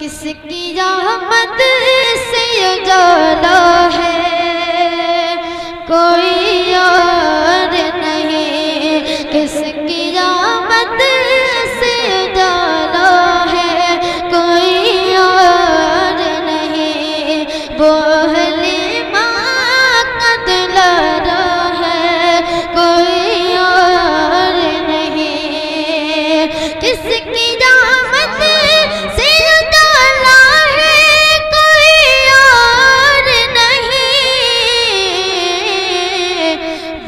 किसकी रहमत से उजाला है? कोई और नहीं। किसकी रहमत से उजाला है? कोई और नहीं। का दुलारा है। कोई और नहीं। किसकी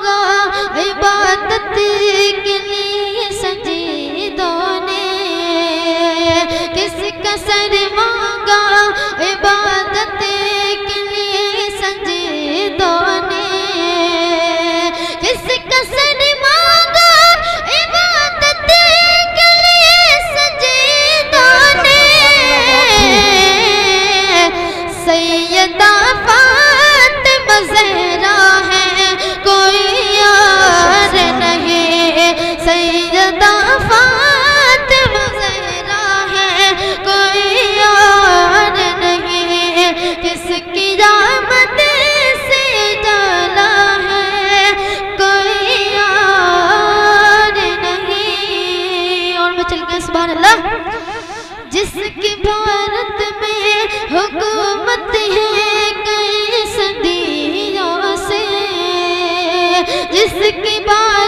है किसकी है मांगा इबादत के ने किस कसर मांगा? इबादत के लिए सजीदों ने किस कसर मांगा? इबादत के लिए ने सैयदा जिसकी भारत में हुकूमत है कई सदियों से। जिसकी बात